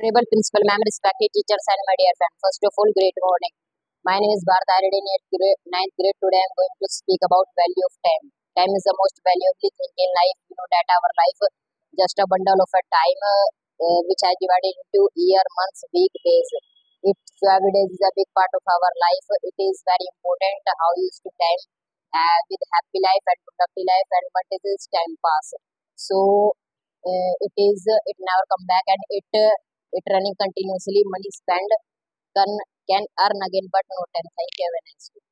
Honorable Principal Ma'am, respected teachers and my dear friends. First of all, great morning. My name is Bharat. 8th grade, 9th grade. Today I am going to speak about value of time. Time is the most valuable thing in life. You know that our life just a bundle of a time uh, which I divided into year, months, week, days. It so every day is a big part of our life. It is very important how you use time uh, with happy life and productive life and what is this time pass. So uh, it is it never come back and it it running continuously money spent can can earn again but no time thank you have a nice day